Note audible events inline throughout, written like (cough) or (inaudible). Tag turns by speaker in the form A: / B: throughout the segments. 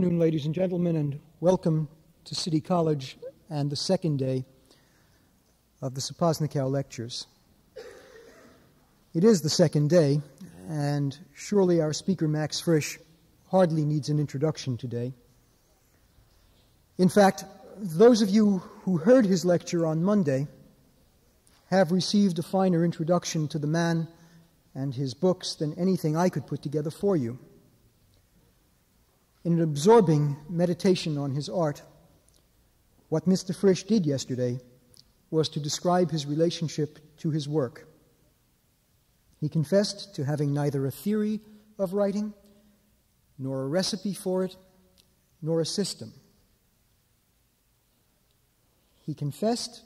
A: afternoon, ladies and gentlemen, and welcome to City College and the second day of the Saposnekow lectures. It is the second day, and surely our speaker, Max Frisch, hardly needs an introduction today. In fact, those of you who heard his lecture on Monday have received a finer introduction to the man and his books than anything I could put together for you. In an absorbing meditation on his art, what Mr. Frisch did yesterday was to describe his relationship to his work. He confessed to having neither a theory of writing, nor a recipe for it, nor a system. He confessed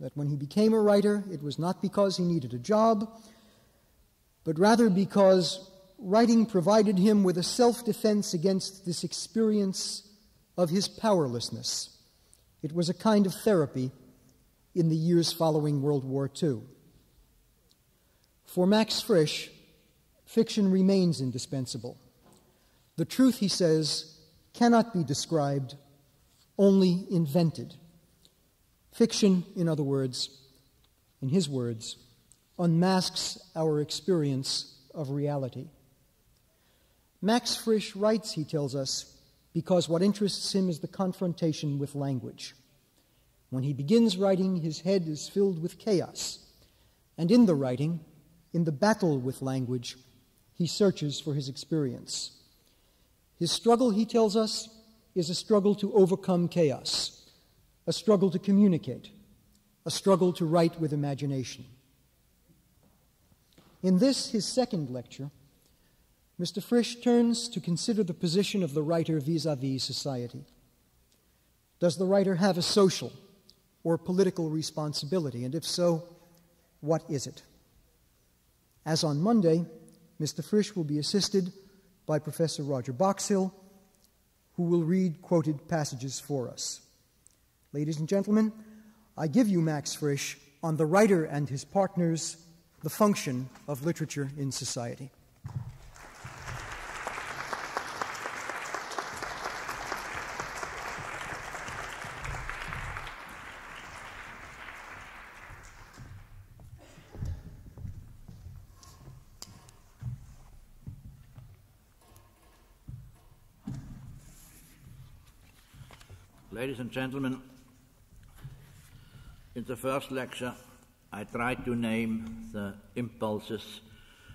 A: that when he became a writer, it was not because he needed a job, but rather because writing provided him with a self defense against this experience of his powerlessness. It was a kind of therapy in the years following World War II. For Max Frisch, fiction remains indispensable. The truth, he says, cannot be described, only invented. Fiction, in other words, in his words, unmasks our experience of reality. Max Frisch writes, he tells us, because what interests him is the confrontation with language. When he begins writing, his head is filled with chaos. And in the writing, in the battle with language, he searches for his experience. His struggle, he tells us, is a struggle to overcome chaos, a struggle to communicate, a struggle to write with imagination. In this, his second lecture, Mr. Frisch turns to consider the position of the writer vis a vis society. Does the writer have a social or political responsibility? And if so, what is it? As on Monday, Mr. Frisch will be assisted by Professor Roger Boxill, who will read quoted passages for us. Ladies and gentlemen, I give you Max Frisch on the writer and his partners, the function of literature in society.
B: Ladies and gentlemen, in the first lecture, I tried to name the impulses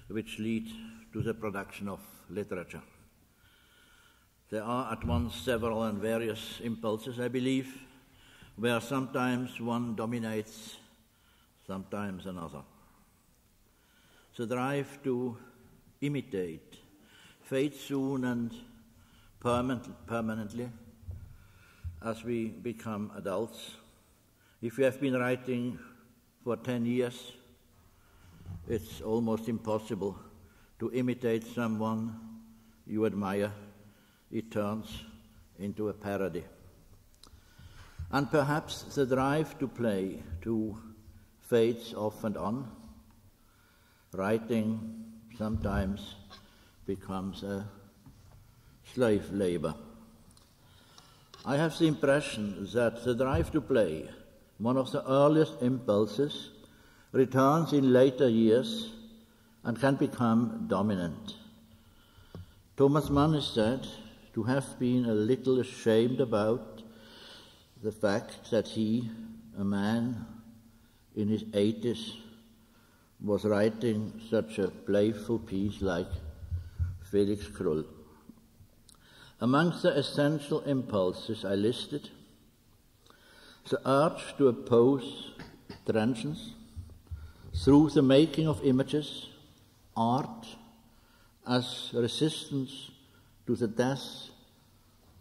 B: which lead to the production of literature. There are at once several and various impulses, I believe, where sometimes one dominates, sometimes another. The drive to imitate fades soon and permanently as we become adults. If you have been writing for 10 years, it's almost impossible to imitate someone you admire. It turns into a parody. And perhaps the drive to play too fades off and on. Writing sometimes becomes a slave labor. I have the impression that the drive to play, one of the earliest impulses, returns in later years and can become dominant. Thomas Mann is said to have been a little ashamed about the fact that he, a man in his 80s, was writing such a playful piece like Felix Krull. Amongst the essential impulses I listed, the urge to oppose transience through the making of images, art as resistance to the death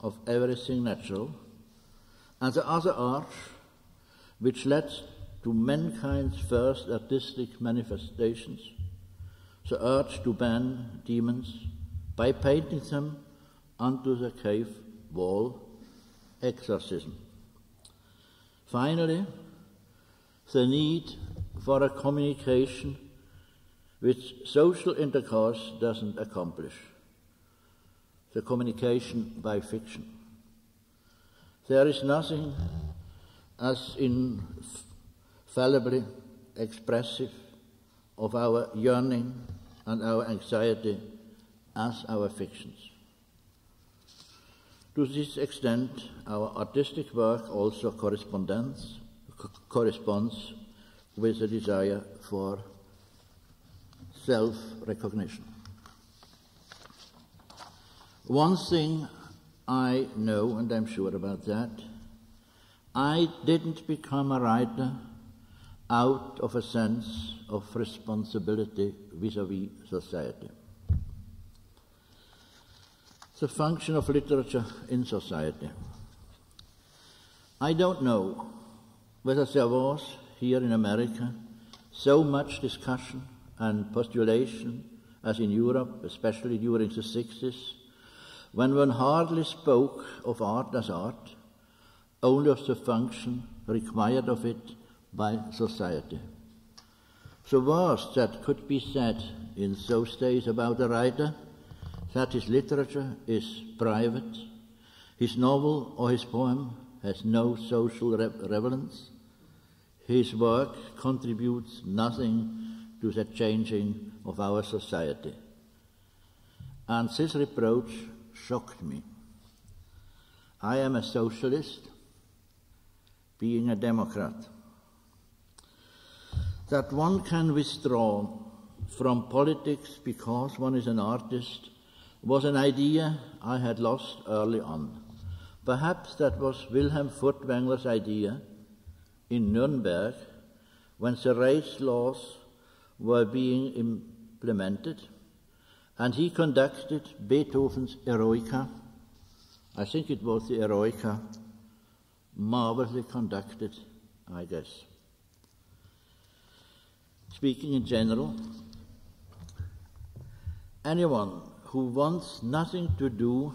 B: of everything natural, and the other urge which led to mankind's first artistic manifestations, the urge to ban demons by painting them onto the cave wall exorcism. Finally, the need for a communication which social intercourse doesn't accomplish. the communication by fiction. There is nothing as infallibly expressive of our yearning and our anxiety as our fictions. To this extent, our artistic work also corresponds, corresponds with a desire for self recognition. One thing I know, and I'm sure about that, I didn't become a writer out of a sense of responsibility vis a vis society. The function of literature in society. I don't know whether there was here in America so much discussion and postulation as in Europe, especially during the 60s, when one hardly spoke of art as art, only of the function required of it by society. The worst that could be said in those days about a writer that his literature is private, his novel or his poem has no social re- relevance, his work contributes nothing to the changing of our society. And this reproach shocked me. I am a socialist, being a Democrat. That one can withdraw from politics because one is an artist was an idea I had lost early on. Perhaps that was Wilhelm Furtwängler's idea in Nuremberg when the race laws were being implemented and he conducted Beethoven's Eroica. I think it was the Eroica, marvelously conducted, I guess. Speaking in general, anyone who wants nothing to do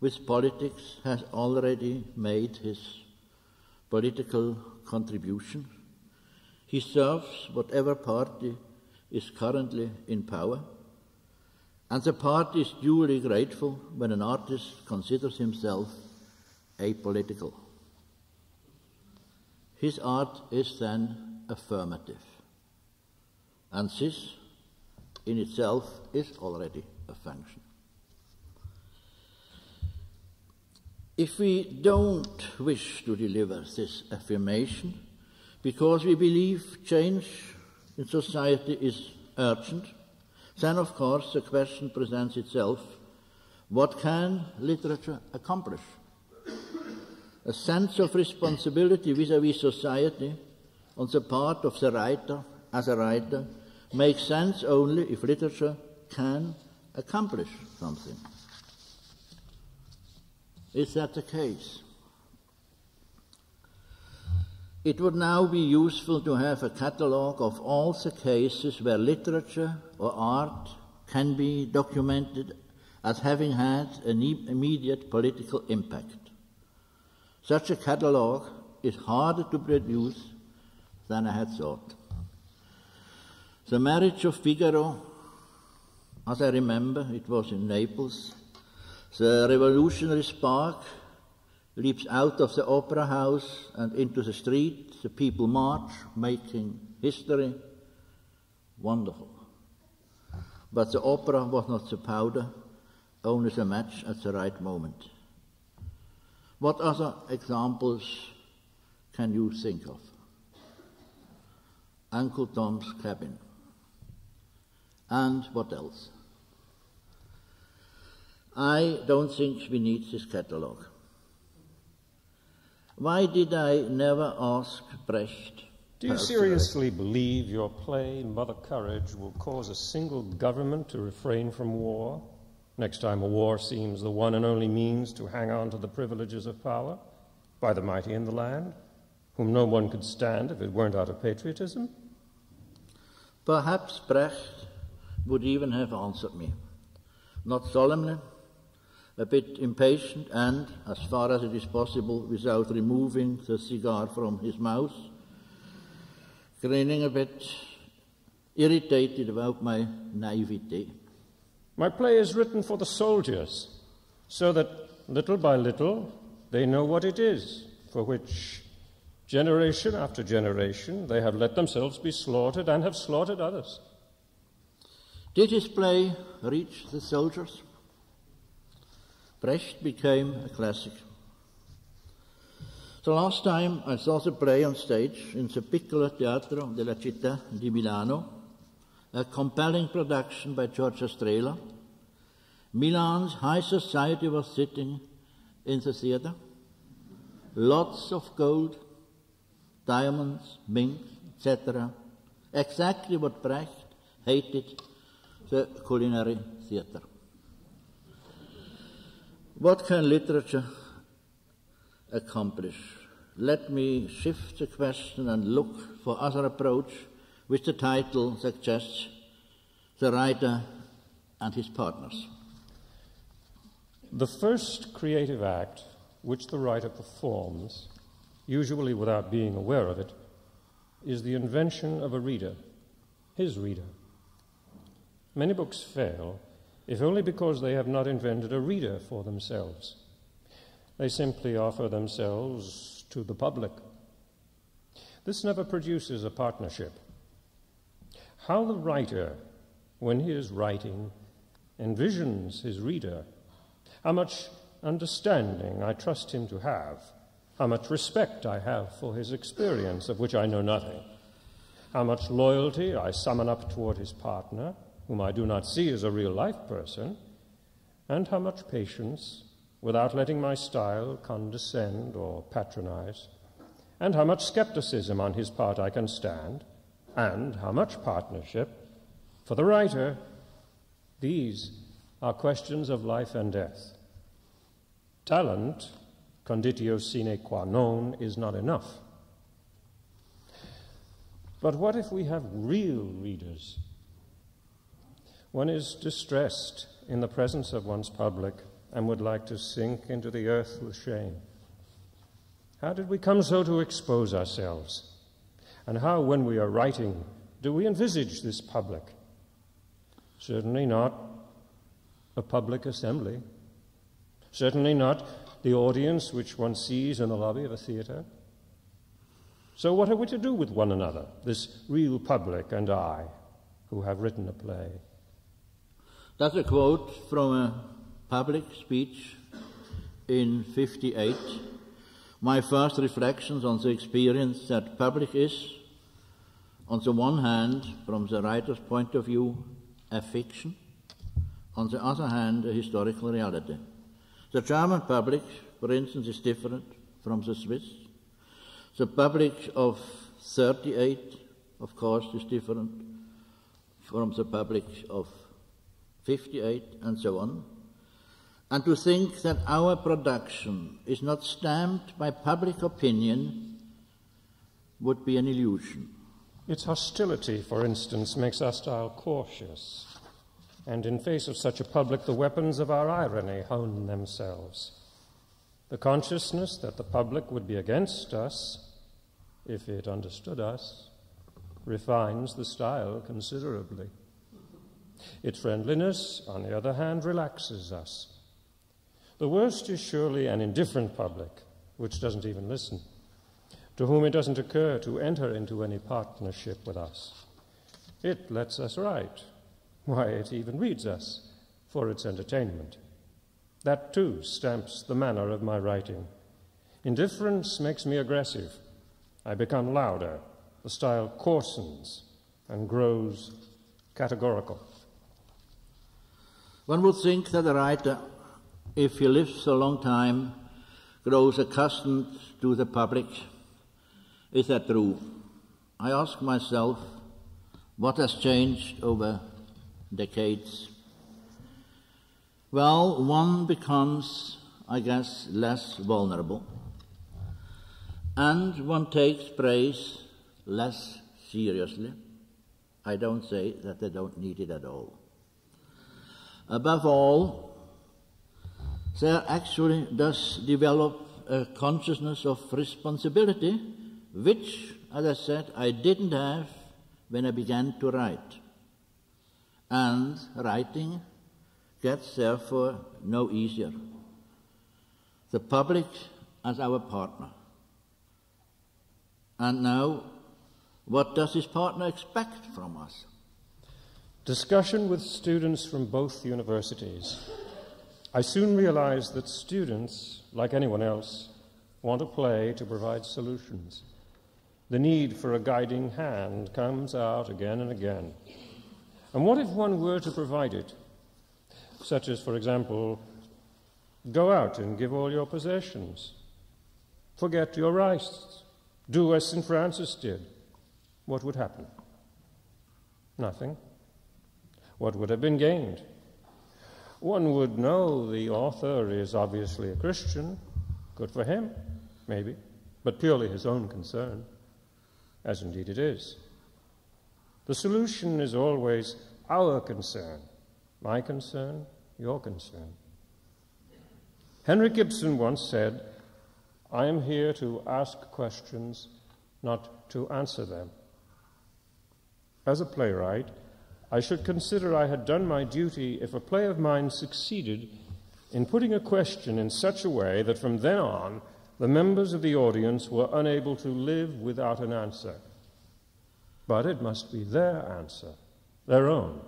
B: with politics has already made his political contribution. He serves whatever party is currently in power, and the party is duly grateful when an artist considers himself apolitical. His art is then affirmative, and this in itself is already a function. If we don't wish to deliver this affirmation because we believe change in society is urgent, then of course the question presents itself what can literature accomplish? A sense of responsibility vis a vis society on the part of the writer as a writer makes sense only if literature can accomplish something. Is that the case? It would now be useful to have a catalogue of all the cases where literature or art can be documented as having had an immediate political impact. Such a catalogue is harder to produce than I had thought. The marriage of Figaro as I remember, it was in Naples. The revolutionary spark leaps out of the opera house and into the street. The people march, making history. Wonderful. But the opera was not the powder, only the match at the right moment. What other examples can you think of? Uncle Tom's Cabin. And what else? I don't think we need this catalogue. Why did I never ask Brecht?
C: Do you seriously believe your play, Mother Courage, will cause a single government to refrain from war? Next time a war seems the one and only means to hang on to the privileges of power by the mighty in the land, whom no one could stand if it weren't out of patriotism?
B: Perhaps Brecht would even have answered me. Not solemnly, a bit impatient, and, as far as it is possible, without removing the cigar from his mouth, grinning a bit, irritated about my naivete.
C: My play is written for the soldiers. so that little by little they know what it is for which generation after generation they have let themselves be slaughtered and have slaughtered others.
B: Did his play reach the soldiers? Brecht became a classic. The last time I saw the play on stage in the Piccolo Teatro della Città di Milano, a compelling production by George Strehler, Milan's high society was sitting in the theater. Lots of gold, diamonds, mink, etc. Exactly what Brecht hated the culinary theater. What can literature accomplish? Let me shift the question and look for other approach which the title suggests the writer and his partners.
C: The first creative act which the writer performs, usually without being aware of it, is the invention of a reader, his reader. Many books fail, if only because they have not invented a reader for themselves. They simply offer themselves to the public. This never produces a partnership. How the writer, when he is writing, envisions his reader, how much understanding I trust him to have, how much respect I have for his experience, of which I know nothing, how much loyalty I summon up toward his partner, whom I do not see as a real life person, and how much patience without letting my style condescend or patronize, and how much skepticism on his part I can stand, and how much partnership. For the writer, these are questions of life and death. Talent, conditio sine qua non, is not enough. But what if we have real readers? One is distressed in the presence of one's public and would like to sink into the earth with shame. How did we come so to expose ourselves? And how, when we are writing, do we envisage this public? Certainly not a public assembly. Certainly not the audience which one sees in the lobby of a theatre. So, what are we to do with one another, this real public and I, who have written a play?
B: That's a quote from a public speech in 58, my first reflections on the experience that public is, on the one hand, from the writer's point of view, a fiction, on the other hand, a historical reality. The German public, for instance, is different from the Swiss. The public of 38, of course, is different from the public of 58, and so on and to think that our production is not stamped by public opinion would be an illusion.
C: Its hostility, for instance, makes our style cautious. And in face of such a public, the weapons of our irony hone themselves. The consciousness that the public would be against us, if it understood us, refines the style considerably. Its friendliness, on the other hand, relaxes us the worst is surely an indifferent public, which doesn't even listen, to whom it doesn't occur to enter into any partnership with us. It lets us write. Why, it even reads us for its entertainment. That too stamps the manner of my writing. Indifference makes me aggressive. I become louder. The style coarsens and grows categorical.
B: One would think that a writer if he lives a long time, grows accustomed to the public. Is that true? I ask myself, what has changed over decades? Well, one becomes, I guess, less vulnerable. And one takes praise less seriously. I don't say that they don't need it at all. Above all, there actually does develop a consciousness of responsibility, which, as I said, I didn't have when I began to write. And writing gets therefore no easier. the public as our partner. And now, what does this partner expect from us?
C: Discussion with students from both universities. I soon realized that students, like anyone else, want a play to provide solutions. The need for a guiding hand comes out again and again. And what if one were to provide it? Such as, for example, go out and give all your possessions, forget your rights, do as St. Francis did. What would happen? Nothing. What would have been gained? One would know the author is obviously a Christian. Good for him, maybe, but purely his own concern, as indeed it is. The solution is always our concern, my concern, your concern. Henrik Ibsen once said, I am here to ask questions, not to answer them. As a playwright, I should consider I had done my duty if a play of mine succeeded in putting a question in such a way that from then on the members of the audience were unable to live without an answer. But it must be their answer, their own,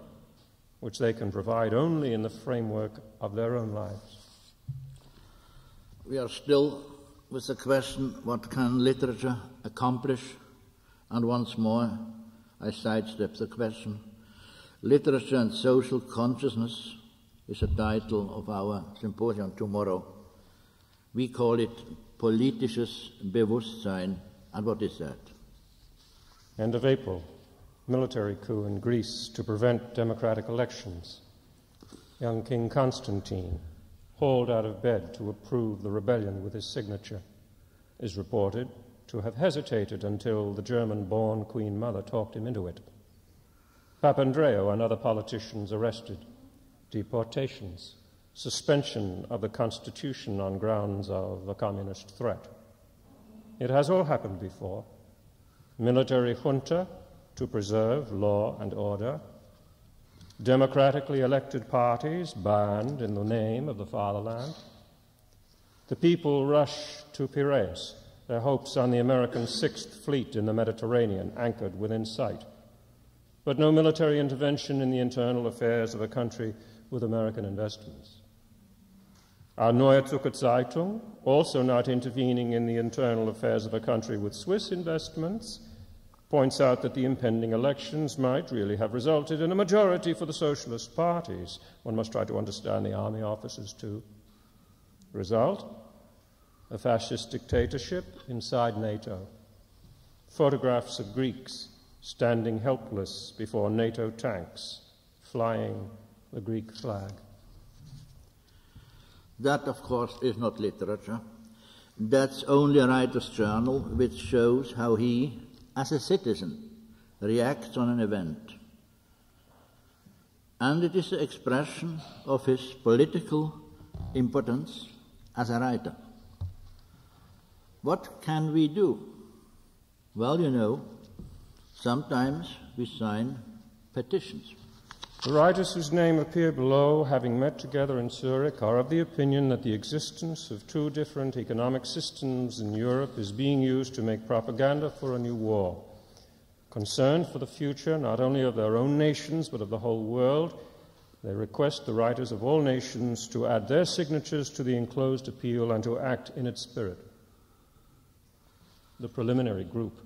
C: which they can provide only in the framework of their own lives.
B: We are still with the question what can literature accomplish? And once more, I sidestep the question Literature and Social Consciousness is the title of our symposium tomorrow. We call it Politisches Bewusstsein. And what is that?
C: End of April, military coup in Greece to prevent democratic elections. Young King Constantine, hauled out of bed to approve the rebellion with his signature, is reported to have hesitated until the German born Queen Mother talked him into it. Papandreou and other politicians arrested, deportations, suspension of the Constitution on grounds of a communist threat. It has all happened before. Military junta to preserve law and order, democratically elected parties banned in the name of the fatherland. The people rush to Piraeus, their hopes on the American Sixth Fleet in the Mediterranean anchored within sight but no military intervention in the internal affairs of a country with American investments. Our Neue Zürcher Zeitung, also not intervening in the internal affairs of a country with Swiss investments, points out that the impending elections might really have resulted in a majority for the socialist parties. One must try to understand the army officers too. Result? A fascist dictatorship inside NATO. Photographs of Greeks standing helpless before NATO tanks, flying the Greek flag.
B: That, of course, is not literature. That's only a writer's journal which shows how he, as a citizen, reacts on an event. And it is the expression of his political impotence as a writer. What can we do? Well, you know, Sometimes we sign petitions.
C: The writers whose name appear below, having met together in Zurich, are of the opinion that the existence of two different economic systems in Europe is being used to make propaganda for a new war. Concerned for the future not only of their own nations but of the whole world, they request the writers of all nations to add their signatures to the enclosed appeal and to act in its spirit. The preliminary group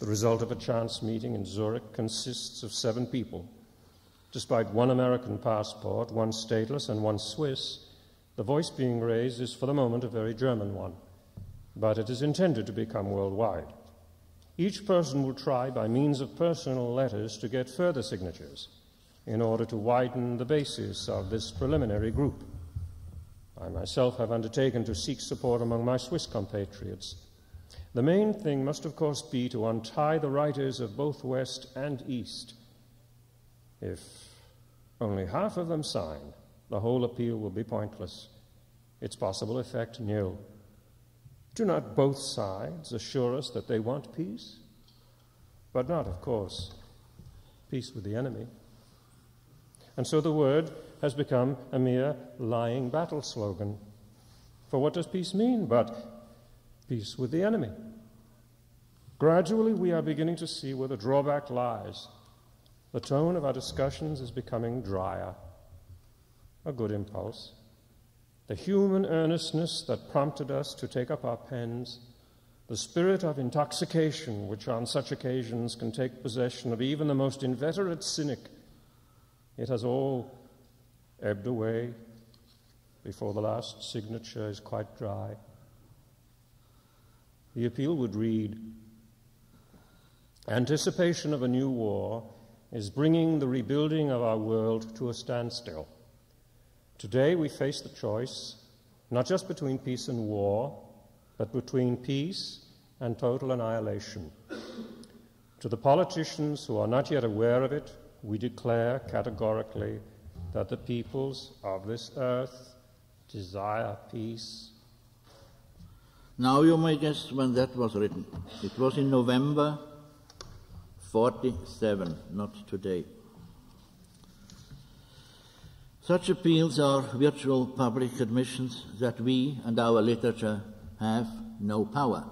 C: the result of a chance meeting in Zurich consists of seven people. Despite one American passport, one stateless, and one Swiss, the voice being raised is for the moment a very German one, but it is intended to become worldwide. Each person will try, by means of personal letters, to get further signatures in order to widen the basis of this preliminary group. I myself have undertaken to seek support among my Swiss compatriots the main thing must, of course, be to untie the writers of both West and East. If only half of them sign, the whole appeal will be pointless, its possible effect nil. Do not both sides assure us that they want peace? But not, of course, peace with the enemy. And so the word has become a mere lying battle slogan. For what does peace mean but peace with the enemy? Gradually, we are beginning to see where the drawback lies. The tone of our discussions is becoming drier. A good impulse. The human earnestness that prompted us to take up our pens, the spirit of intoxication which on such occasions can take possession of even the most inveterate cynic, it has all ebbed away before the last signature is quite dry. The appeal would read Anticipation of a new war is bringing the rebuilding of our world to a standstill. Today we face the choice not just between peace and war, but between peace and total annihilation. To the politicians who are not yet aware of it, we declare categorically that the peoples of this earth desire peace.
B: Now you may guess when that was written. It was in November 47, not today. Such appeals are virtual public admissions that we and our literature have no power.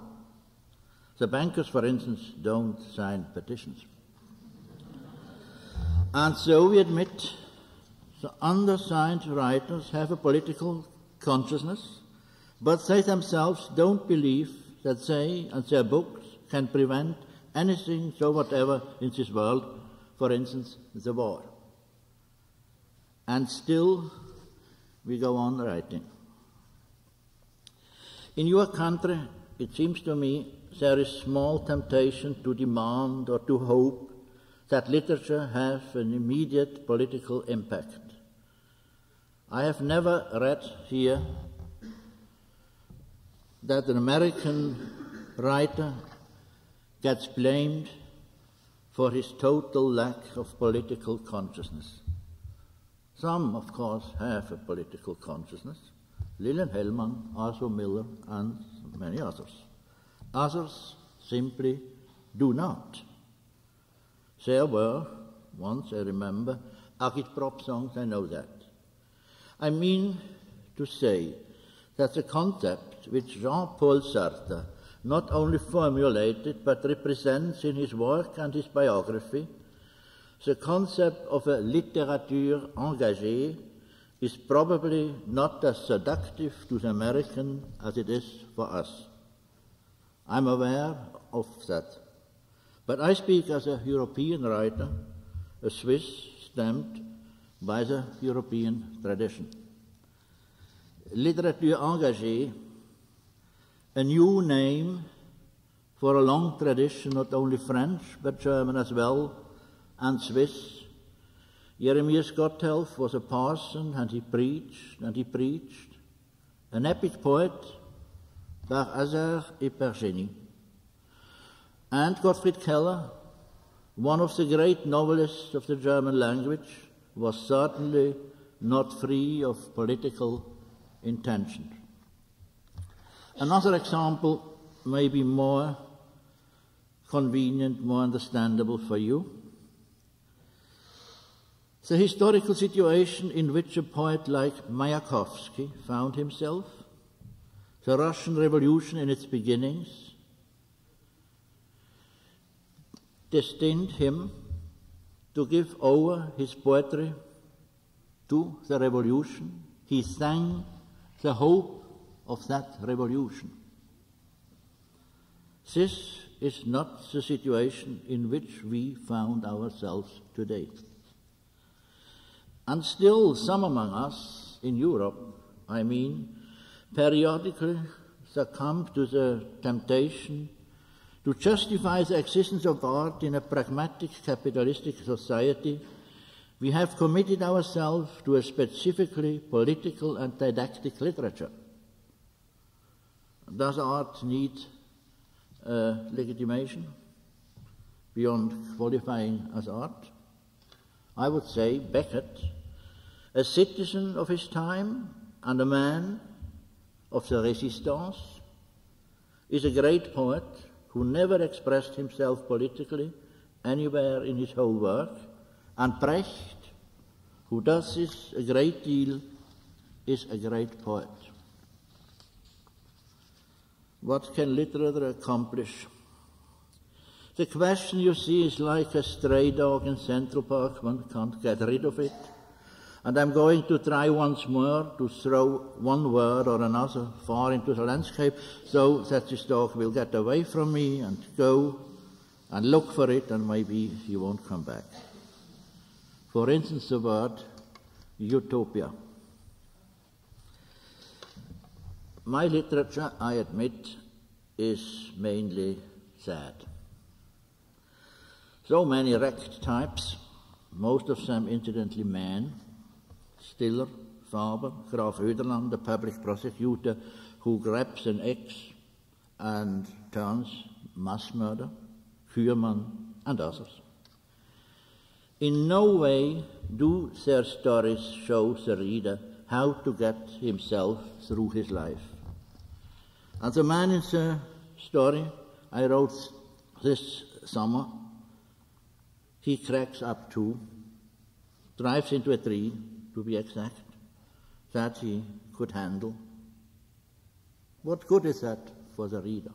B: The bankers, for instance, don't sign petitions. And so we admit the undersigned writers have a political consciousness, but they themselves don't believe that they and their books can prevent anything so whatever in this world, for instance, the war. And still we go on writing. In your country, it seems to me there is small temptation to demand or to hope that literature has an immediate political impact. I have never read here that an American writer gets blamed for his total lack of political consciousness. Some, of course, have a political consciousness. Lillian Hellman, Arthur Miller, and many others. Others simply do not. There were, once I remember, agitprop songs, I know that. I mean to say that the concept which Jean-Paul Sartre not only formulated but represents in his work and his biography, the concept of a littérature engagée is probably not as seductive to the American as it is for us. I'm aware of that. But I speak as a European writer, a Swiss stamped by the European tradition. Literature engagée, a new name for a long tradition, not only French, but German as well, and Swiss. Jeremias Gotthelf was a parson, and he preached, and he preached. An epic poet, par hasard et par génie. And Gottfried Keller, one of the great novelists of the German language, was certainly not free of political intention. Another example may be more convenient, more understandable for you. The historical situation in which a poet like Mayakovsky found himself, the Russian Revolution in its beginnings, destined him to give over his poetry to the revolution. He sang the hope of that revolution. This is not the situation in which we found ourselves today. And still, some among us in Europe, I mean, periodically succumb to the temptation to justify the existence of art in a pragmatic capitalistic society, we have committed ourselves to a specifically political and didactic literature. Does art need uh, legitimation beyond qualifying as art? I would say Beckett, a citizen of his time and a man of the Resistance, is a great poet who never expressed himself politically anywhere in his whole work, and Brecht, who does this a great deal, is a great poet. What can literature accomplish? The question, you see, is like a stray dog in Central Park. One can't get rid of it. And I'm going to try once more to throw one word or another far into the landscape so that this dog will get away from me and go and look for it and maybe he won't come back. For instance, the word utopia. My literature, I admit, is mainly sad. So many wrecked types, most of them incidentally men, Stiller, Faber, Graf Oederland, the public prosecutor who grabs an ex and turns mass murder, Kürmann, and others. In no way do their stories show the reader how to get himself through his life. And the man in the story I wrote this summer, he cracks up too, drives into a tree, to be exact, that he could handle. What good is that for the reader?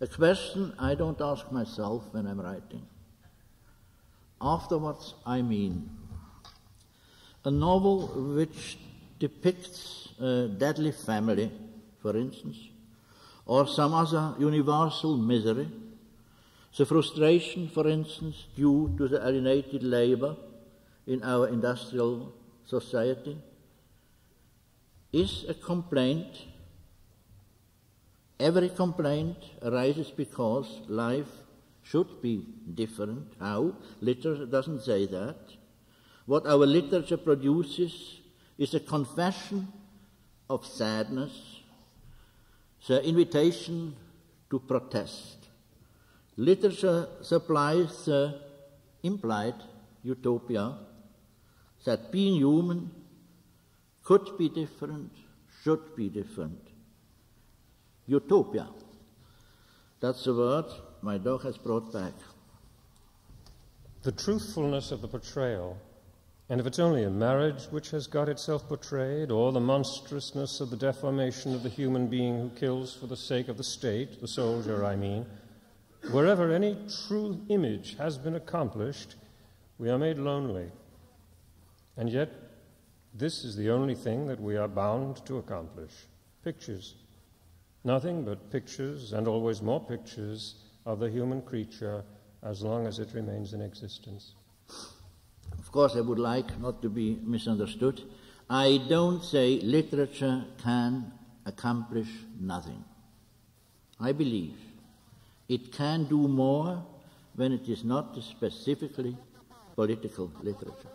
B: A question I don't ask myself when I'm writing. Afterwards, I mean. A novel which depicts a deadly family, for instance, or some other universal misery, the frustration, for instance, due to the alienated labor in our industrial society, is a complaint. Every complaint arises because life should be different. How? Literature doesn't say that. What our literature produces is a confession of sadness, the invitation to protest. Literature supplies the implied utopia that being human could be different, should be different. Utopia. That's the word my dog has brought back.
C: The truthfulness of the portrayal, and if it's only a marriage which has got itself portrayed, or the monstrousness of the deformation of the human being who kills for the sake of the state, the soldier, I mean, wherever any true image has been accomplished, we are made lonely. And yet, this is the only thing that we are bound to accomplish pictures. Nothing but pictures, and always more pictures, of the human creature as long as it remains in existence.
B: Of course, I would like not to be misunderstood. I don't say literature can accomplish nothing. I believe it can do more when it is not specifically political literature.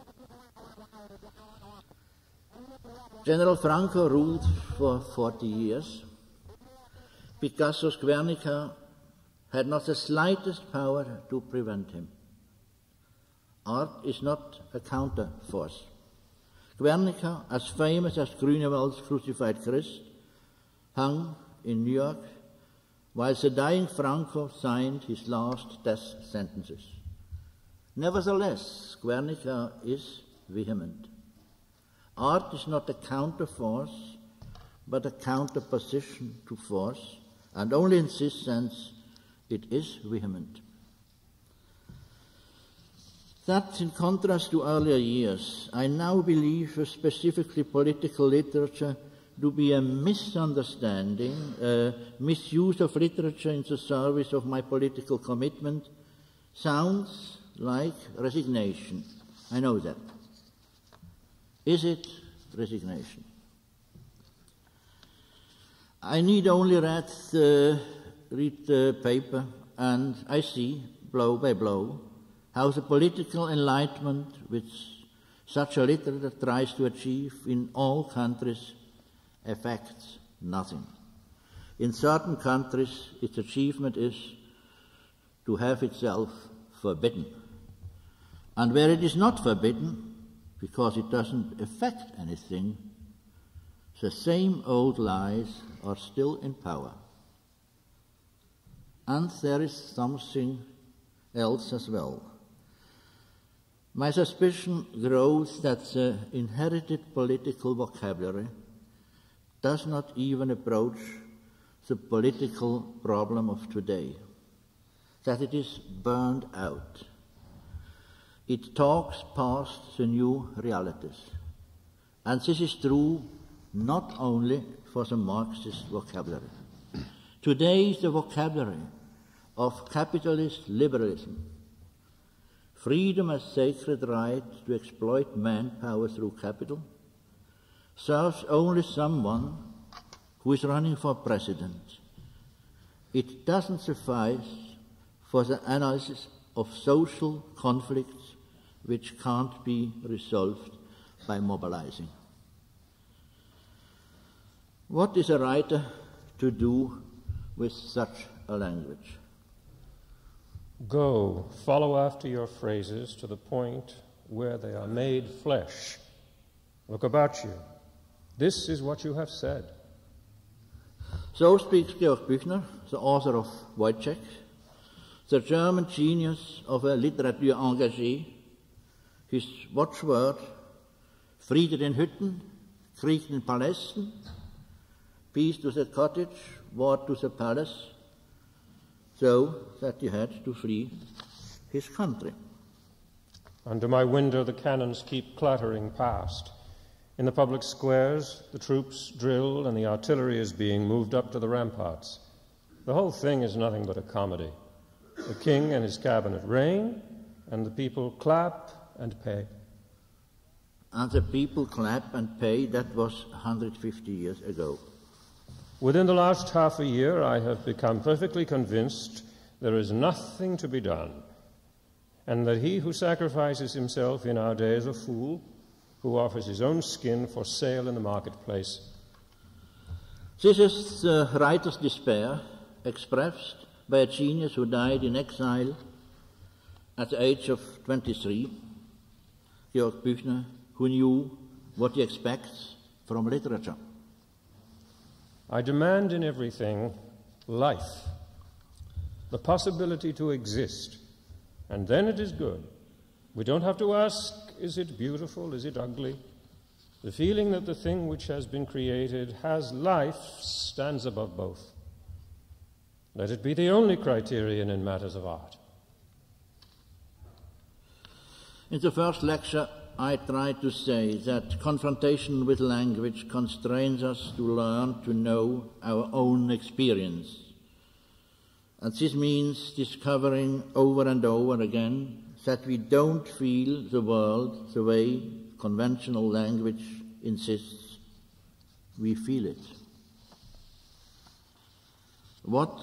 B: General Franco ruled for 40 years. Picasso's Guernica had not the slightest power to prevent him. Art is not a counter force. Guernica, as famous as Grunewald's crucified Christ, hung in New York while the dying Franco signed his last death sentences. Nevertheless, Guernica is vehement. Art is not a counter force, but a counterposition to force, and only in this sense it is vehement. That, in contrast to earlier years, I now believe specifically political literature to be a misunderstanding, a misuse of literature in the service of my political commitment, sounds like resignation. I know that. Is it resignation? I need only read read the paper and I see, blow by blow, how the political enlightenment which such a literature tries to achieve in all countries affects nothing. In certain countries, its achievement is to have itself forbidden. And where it is not forbidden, because it doesn't affect anything, the same old lies are still in power. And there is something else as well. My suspicion grows that the inherited political vocabulary does not even approach the political problem of today, that it is burned out. It talks past the new realities. And this is true not only for the Marxist vocabulary. Today, the vocabulary of capitalist liberalism, freedom as sacred right to exploit manpower through capital, serves only someone who is running for president. It doesn't suffice for the analysis of social conflicts which can't be resolved by mobilizing. What is a writer to do with such a language?
C: Go, follow after your phrases to the point where they are made flesh. Look about you. This is what you have said.
B: So speaks Georg Büchner, the author of Woyzeck, the German genius of a literature engagée. His watchword, Friede den Hütten, Krieg den Palästen, peace to the cottage, war to the palace, so that he had to flee his country.
C: Under my window, the cannons keep clattering past. In the public squares, the troops drill and the artillery is being moved up to the ramparts. The whole thing is nothing but a comedy. The king and his cabinet reign, and the people clap and pay.
B: And the people clap and pay, that was 150 years ago.
C: Within the last half a year, I have become perfectly convinced there is nothing to be done, and that he who sacrifices himself in our day is a fool who offers his own skin for sale in the marketplace.
B: This is the writer's despair expressed by a genius who died in exile at the age of 23, Georg Büchner, who knew what he expects from literature.
C: I demand in everything life, the possibility to exist, and then it is good. We don't have to ask, is it beautiful? Is it ugly? The feeling that the thing which has been created has life stands above both. Let it be the only criterion in matters of art.
B: In the first lecture, I try to say that confrontation with language constrains us to learn to know our own experience. And this means discovering over and over again that we don't feel the world the way conventional language insists we feel it. What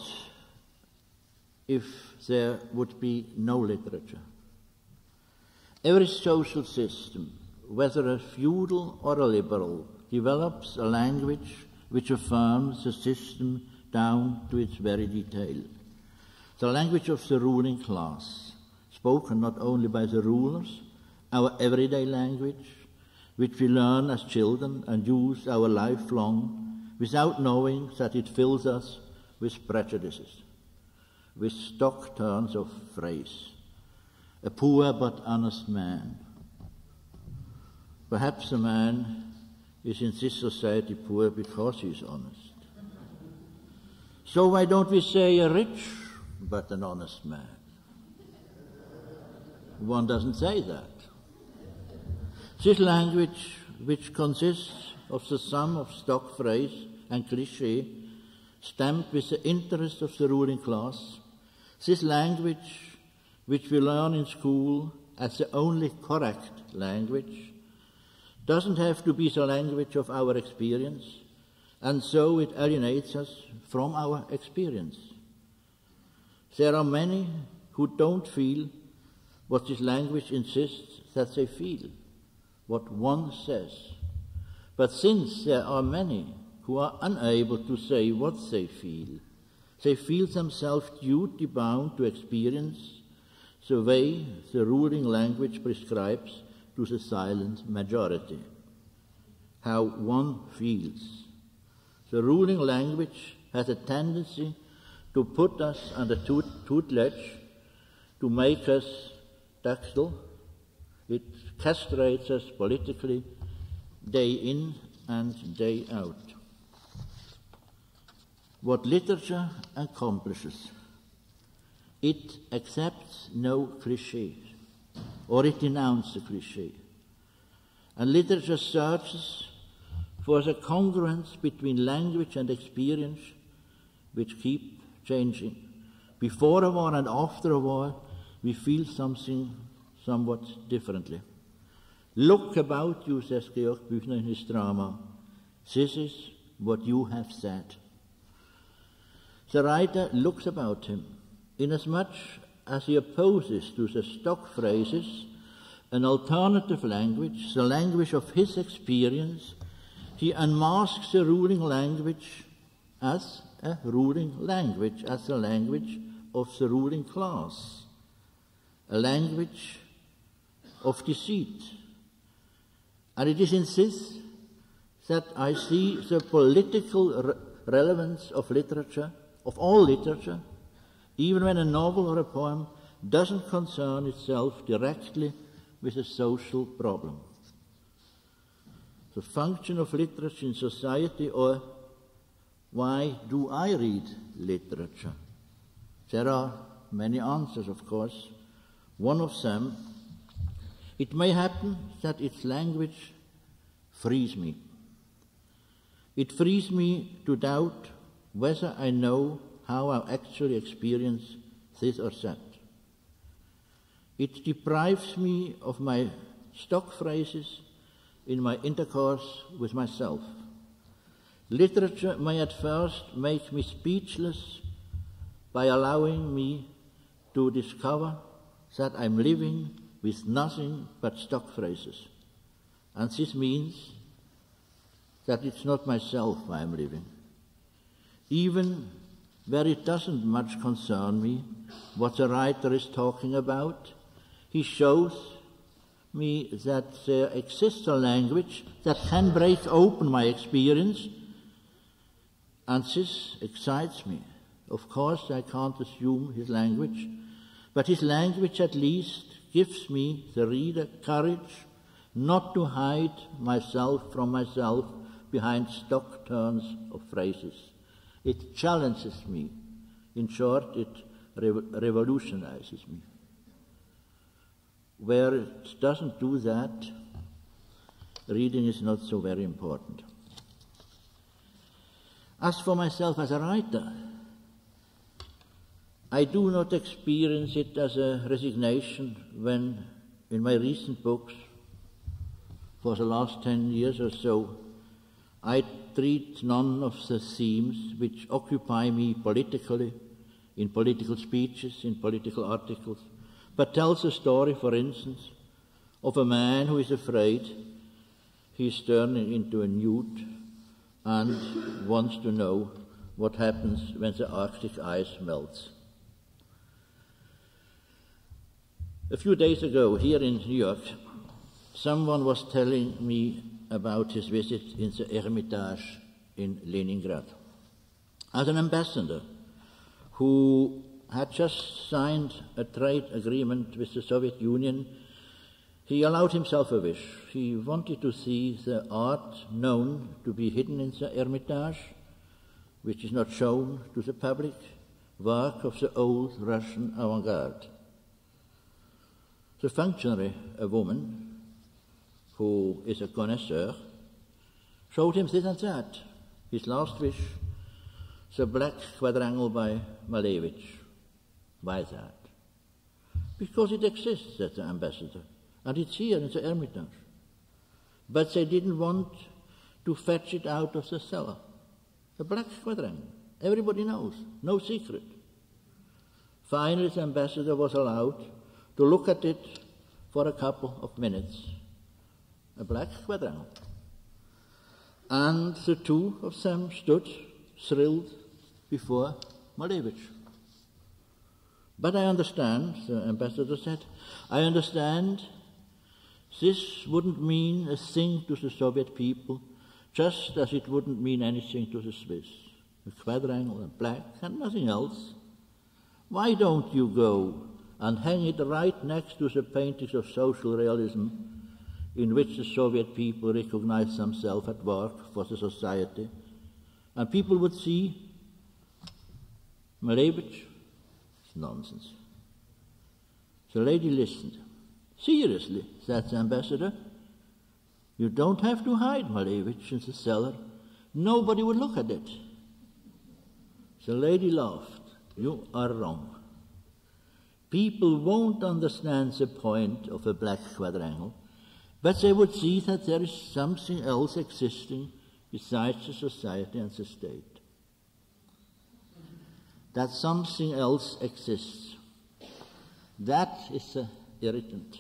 B: if there would be no literature? Every social system, whether a feudal or a liberal, develops a language which affirms the system down to its very detail. The language of the ruling class spoken not only by the rulers, our everyday language, which we learn as children and use our life long without knowing that it fills us with prejudices, with stock turns of phrase. A poor but honest man. Perhaps a man is in this society poor because he is honest. So why don't we say a rich but an honest man? One doesn't say that. This language, which consists of the sum of stock phrase and cliché, stamped with the interest of the ruling class, this language, which we learn in school as the only correct language, doesn't have to be the language of our experience, and so it alienates us from our experience. There are many who don't feel what this language insists that they feel, what one says. But since there are many who are unable to say what they feel, they feel themselves duty bound to experience the way the ruling language prescribes to the silent majority. How one feels. The ruling language has a tendency to put us under tutelage, to make us Daxel. It castrates us politically day in and day out. what literature accomplishes. It accepts no cliches, or it denounces the cliché. And literature searches for the congruence between language and experience, which keep changing. Before a war and after a war, we feel something somewhat differently. Look about you, says Georg Büchner in his drama. This is what you have said. The writer looks about him, inasmuch as he opposes to the stock phrases an alternative language, the language of his experience, he unmasks the ruling language as a ruling language, as a language of the ruling class, a language of deceit. And it is in this that I see the political re- relevance of literature, of all literature, even when a novel or a poem doesn't concern itself directly with a social problem. The function of literature in society, or why do I read literature? There are many answers, of course. One of them, it may happen that its language frees me. It frees me to doubt whether I know how I actually experience this or that. It deprives me of my stock phrases in my intercourse with myself. Literature may at first make me speechless by allowing me to discover that I'm living with nothing but stock phrases. And this means that it's not myself I'm living. Even where it doesn't much concern me what the writer is talking about, he shows me that there exists a language that can break open my experience, and this excites me. Of course, I can't assume his language, but his language at least gives me, the reader, courage not to hide myself from myself behind stock turns of phrases. It challenges me. In short, it revolutionizes me. Where it doesn't do that, reading is not so very important. As for myself as a writer, I do not experience it as a resignation when, in my recent books, for the last ten years or so, I treat none of the themes which occupy me politically, in political speeches, in political articles, but tells a story, for instance, of a man who is afraid he is turning into a newt and wants to know what happens when the Arctic ice melts. A few days ago, here in New York, someone was telling me about his visit in the Hermitage in Leningrad. As an ambassador who had just signed a trade agreement with the Soviet Union, he allowed himself a wish. He wanted to see the art known to be hidden in the Hermitage, which is not shown to the public, work of the old Russian avant garde. The functionary, a woman who is a connoisseur, showed him this and that. His last wish, the black quadrangle by Malevich. Why that? Because it exists, said the ambassador, and it's here in the Hermitage. But they didn't want to fetch it out of the cellar. The black quadrangle. Everybody knows, no secret. Finally, the ambassador was allowed to look at it for a couple of minutes. A black quadrangle. And the two of them stood thrilled before Malevich. But I understand, the ambassador said, I understand this wouldn't mean a thing to the Soviet people, just as it wouldn't mean anything to the Swiss. A quadrangle and black and nothing else. Why don't you go and hang it right next to the paintings of social realism in which the Soviet people recognized themselves at work for the society? And people would see Malevich is nonsense. The lady listened. Seriously, said the ambassador. You don't have to hide Malevich in the cellar. Nobody will look at it. The lady laughed. You are wrong. People won't understand the point of a black quadrangle, but they would see that there is something else existing besides the society and the state. That something else exists. That is the irritant.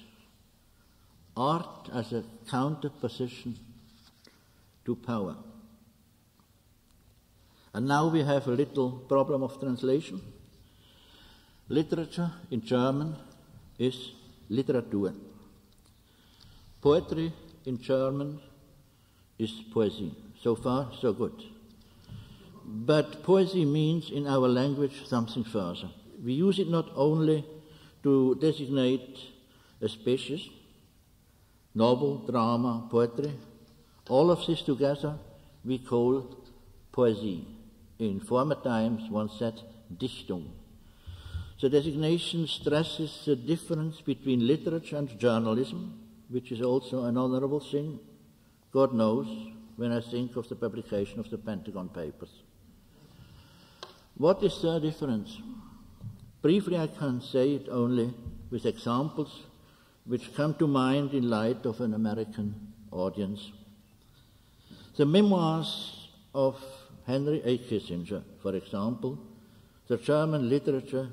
B: Art as a counterposition to power. And now we have a little problem of translation. Literature in German is Literatur. Poetry in German is Poesie. So far, so good. But poesy means in our language something further. We use it not only to designate a species, novel, drama, poetry. All of this together we call poesie. In former times one said Dichtung. The designation stresses the difference between literature and journalism, which is also an honorable thing, God knows, when I think of the publication of the Pentagon Papers. What is the difference? Briefly, I can say it only with examples which come to mind in light of an American audience. The memoirs of Henry A. Kissinger, for example, the German literature,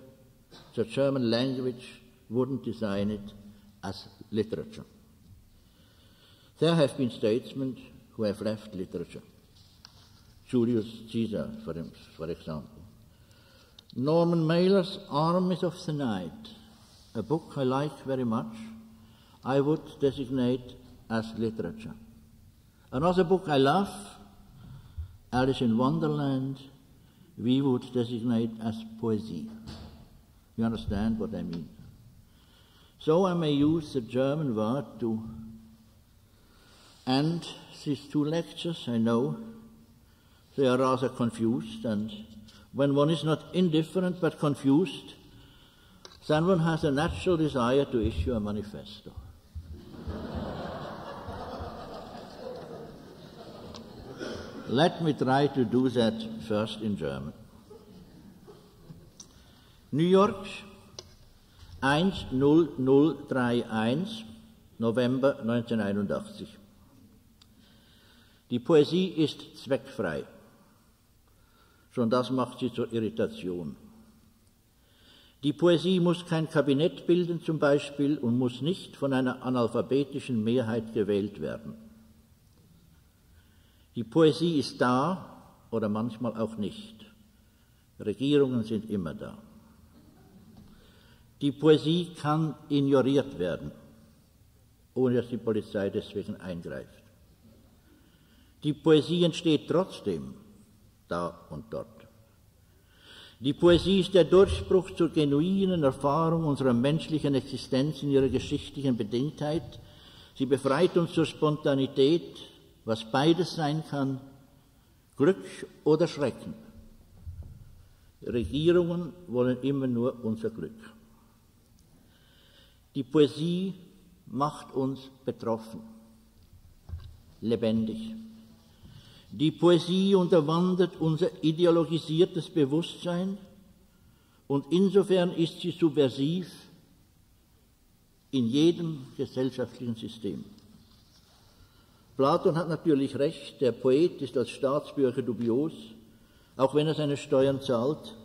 B: the German language wouldn't design it as literature. There have been statesmen who have left literature. Julius Caesar, for, him, for example. Norman Mailer's Armies of the Night, a book I like very much, I would designate as literature. Another book I love Alice in Wonderland, we would designate as poesy. You understand what I mean? So I may use the German word to end these two lectures. I know they are rather confused, and when one is not indifferent but confused, then one has a natural desire to issue a manifesto. (laughs) Let me try to do that first in German. New York, 10031, November 1981. Die Poesie ist zweckfrei. Schon das macht sie zur Irritation. Die Poesie muss kein Kabinett bilden zum Beispiel und muss nicht von einer analphabetischen Mehrheit gewählt werden. Die Poesie ist da oder manchmal auch nicht. Regierungen sind immer da. Die Poesie kann ignoriert werden, ohne dass die Polizei deswegen eingreift. Die Poesie entsteht trotzdem da und dort. Die Poesie ist der Durchbruch zur genuinen Erfahrung unserer menschlichen Existenz in ihrer geschichtlichen Bedingtheit. Sie befreit uns zur Spontanität, was beides sein kann, Glück oder Schrecken. Regierungen wollen immer nur unser Glück. Die Poesie macht uns betroffen, lebendig. Die Poesie unterwandert unser ideologisiertes Bewusstsein und insofern ist sie subversiv in jedem gesellschaftlichen System. Platon hat natürlich recht, der Poet ist als Staatsbürger dubios, auch wenn er seine Steuern zahlt,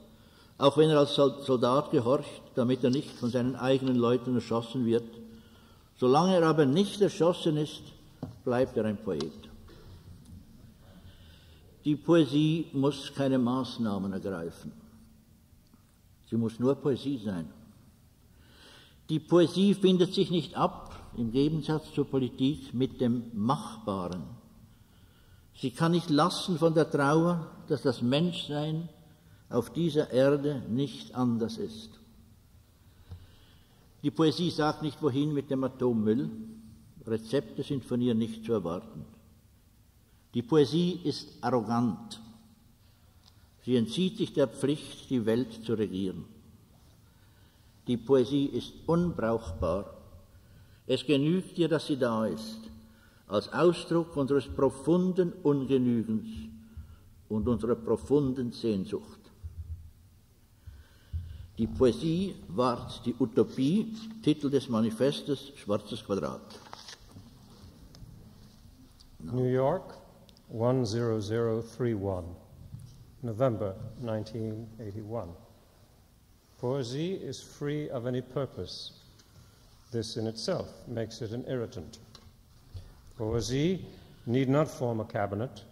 B: auch wenn er als Soldat gehorcht, damit er nicht von seinen eigenen Leuten erschossen wird. Solange er aber nicht erschossen ist, bleibt er ein Poet. Die Poesie muss keine Maßnahmen ergreifen. Sie muss nur Poesie sein. Die Poesie findet sich nicht ab im Gegensatz zur Politik mit dem Machbaren. Sie kann nicht lassen von der Trauer, dass das Menschsein auf dieser Erde nicht anders ist. Die Poesie sagt nicht, wohin mit dem Atommüll. Rezepte sind von ihr nicht zu erwarten. Die Poesie ist arrogant. Sie entzieht sich der Pflicht, die Welt zu regieren. Die Poesie ist unbrauchbar. Es genügt ihr, dass sie da ist, als Ausdruck unseres profunden Ungenügens und unserer profunden Sehnsucht. Die Poesie ward die Utopie, Titel des Manifestes, schwarzes Quadrat.
C: New York, 10031, November 1981. Poesy is free of any purpose. This in itself makes it an irritant. Poesy need not form a cabinet,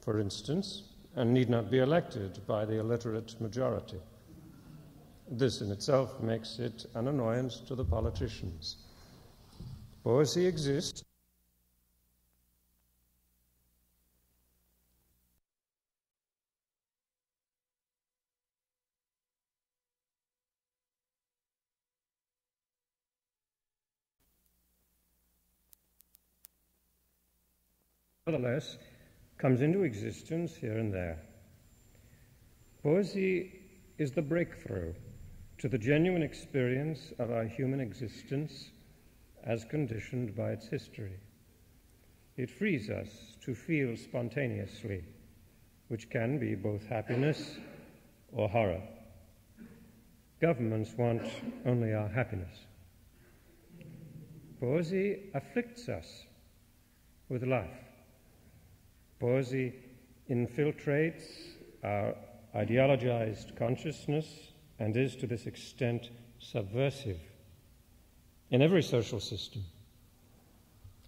C: for instance, and need not be elected by the illiterate majority. This in itself makes it an annoyance to the politicians. Poesy exists nevertheless comes into existence here and there. Poesy is the breakthrough to the genuine experience of our human existence as conditioned by its history. It frees us to feel spontaneously, which can be both happiness or horror. Governments want only our happiness. Poesy afflicts us with life. Poesy infiltrates our ideologized consciousness and is to this extent subversive in every social system.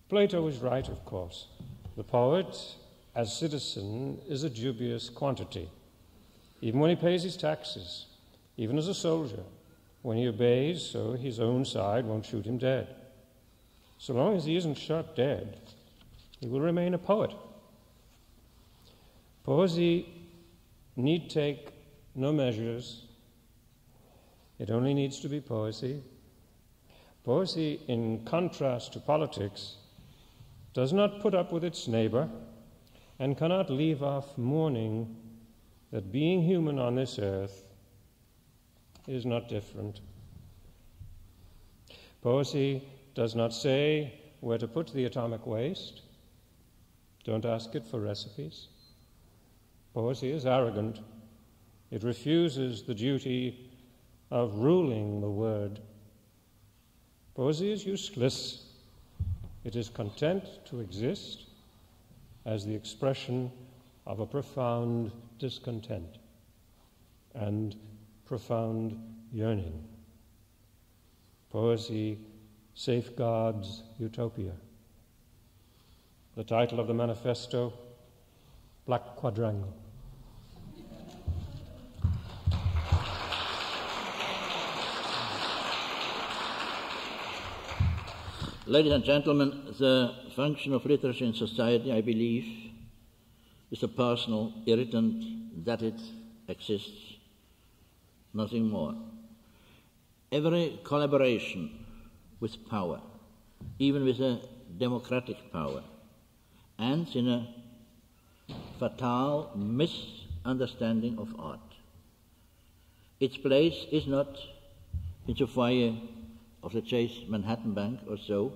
C: Plato is right, of course. The poet, as citizen, is a dubious quantity, even when he pays his taxes, even as a soldier. When he obeys, so his own side won't shoot him dead. So long as he isn't shot dead, he will remain a poet. Poesy need take no measures. It only needs to be poesy. Poesy, in contrast to politics, does not put up with its neighbor and cannot leave off mourning that being human on this earth is not different. Poesy does not say where to put the atomic waste. Don't ask it for recipes. Poesy is arrogant. It refuses the duty of ruling the word. Poesy is useless. It is content to exist as the expression of a profound discontent and profound yearning. Poesy safeguards utopia. The title of the manifesto Black Quadrangle.
B: Ladies and gentlemen, the function of literature in society, I believe, is a personal irritant that it exists, nothing more. Every collaboration with power, even with a democratic power, ends in a fatal misunderstanding of art. Its place is not in the foyer of the Chase Manhattan Bank or so,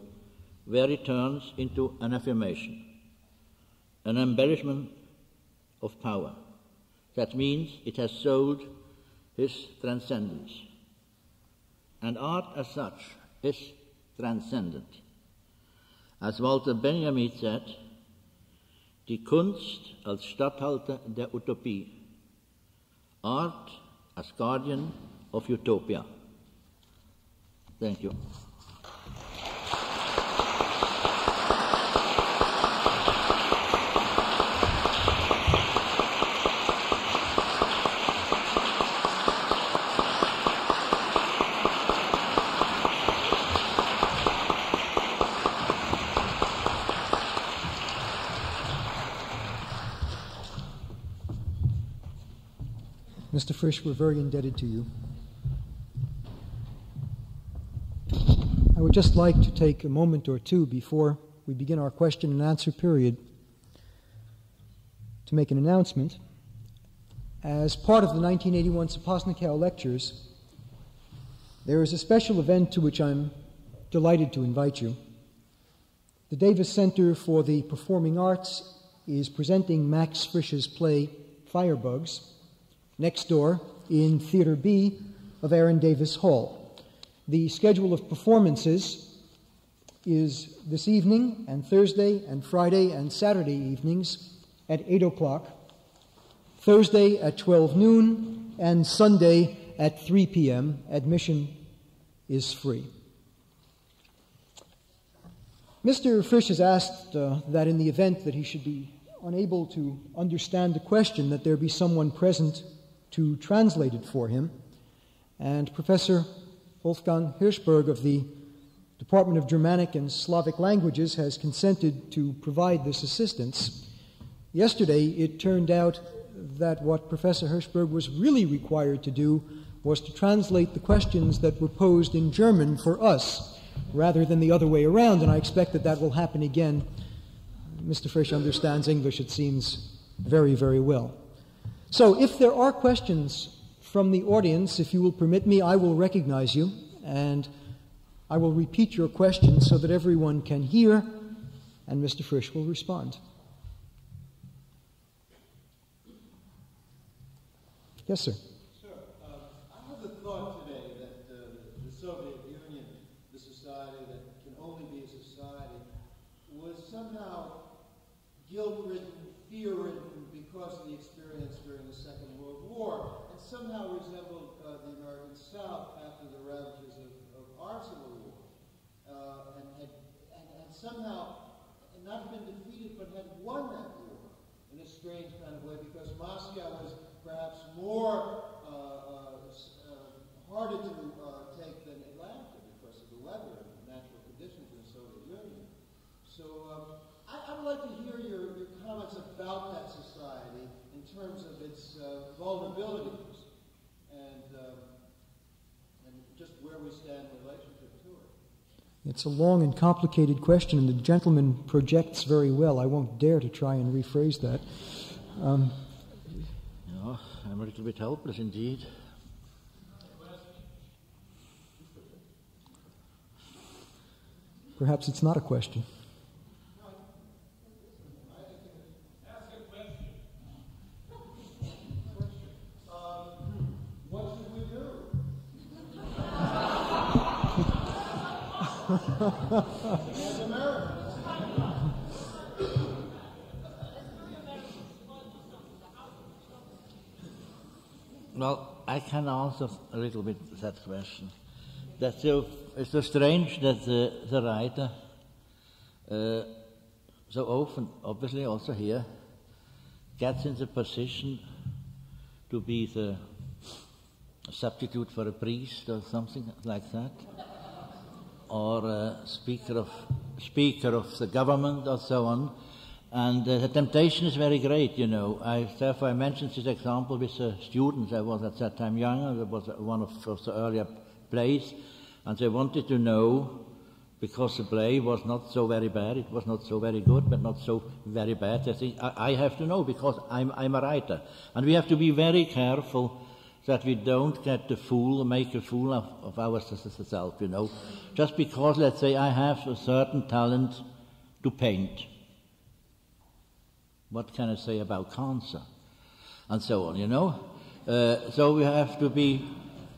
B: where it turns into an affirmation, an embellishment of power. That means it has sold his transcendence. And art as such is transcendent. As Walter Benjamin said, die Kunst als Statthalter der Utopie. Art as guardian of utopia. Thank you.
A: Mr. Frisch, we're very indebted to you. I would just like to take a moment or two before we begin our question and answer period to make an announcement. as part of the 1981 Saposnekow Lectures, there is a special event to which I'm delighted to invite you. The Davis Center for the Performing Arts is presenting Max Frisch's play Firebugs next door in Theater B of Aaron Davis Hall. The schedule of performances is this evening and Thursday and Friday and Saturday evenings at 8 o'clock, Thursday at 12 noon, and Sunday at 3 p.m. Admission is free. Mr. Frisch has asked uh, that in the event that he should be unable to understand the question, that there be someone present to translate it for him. And Professor Wolfgang Hirschberg of the Department of Germanic and Slavic Languages has consented to provide this assistance. Yesterday, it turned out that what Professor Hirschberg was really required to do was to translate the questions that were posed in German for us rather than the other way around, and I expect that that will happen again. Mr. Frisch understands English, it seems, very, very well. So, if there are questions from the audience, if you will permit me, I will recognize you and I will repeat your question so that everyone can hear, and Mr. Frisch will respond. Yes, sir.
D: Sure. Uh, I have the thought today that uh, the Soviet Union, the society that can only be a society, was somehow guilt-ridden, fear-ridden because of the experience during the Second World War, and somehow resembled uh, the American South after the ravages of, of our Civil War, uh, and, had, and, and somehow not been defeated, but had won that war in a strange kind of way because Moscow was perhaps more uh, uh, uh harder to uh, take than Atlanta because of the weather and the natural conditions in the Soviet Union. So um, I, would like to hear your, your comments about that society terms of its uh, vulnerabilities and, um, and just where we stand in relationship to it.
A: It's a long and complicated question, and the gentleman projects very well. I won't dare to try and rephrase that. Um,
B: yeah, I'm a little bit helpless indeed.
A: Perhaps it's not a question.
B: Can answer a little bit that question. That's so, it's so strange that the, the writer, uh, so often, obviously also here, gets in the position to be the substitute for a priest or something like that or a speaker of, speaker of the government or so on. And uh, the temptation is very great, you know. I, therefore, I mentioned this example with the students. I was at that time younger. It was one of, of the earlier plays. And they wanted to know, because the play was not so very bad, it was not so very good, but not so very bad. They think, I, I have to know because I'm, I'm a writer. And we have to be very careful that we don't get the fool, make a fool of, of ourselves, you know. Just because, let's say, I have a certain talent to paint. What can I say about cancer? And so on, you know. Uh, so we have to be,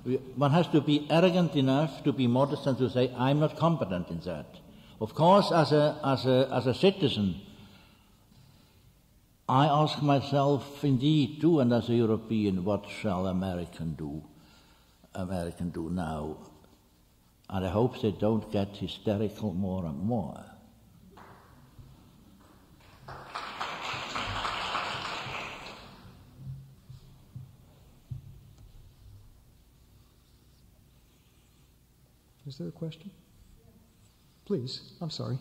B: we, one has to be arrogant enough to be modest and to say, I'm not competent in that. Of course, as a, as a, as a citizen, I ask myself, indeed, too, and as a European, what shall American do? American do now? And I hope they don't get hysterical more and more.
A: Is there a question? Please, I'm sorry.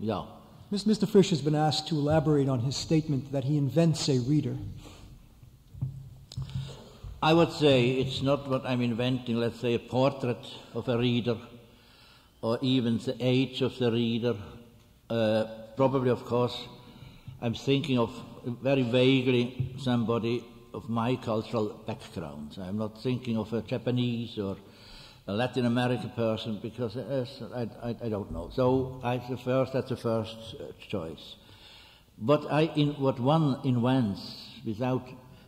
B: Yeah.
A: Mr. Frisch has been asked to elaborate on his statement that he invents a reader.
B: I would say it's not what I'm inventing, let's say a portrait of a reader, or even the age of the reader. Uh, probably, of course, I'm thinking of very vaguely somebody of my cultural background. I'm not thinking of a Japanese or a Latin American person because I, I, I, don't know. So I, the first, that's the first uh, choice. But I, in, what one invents without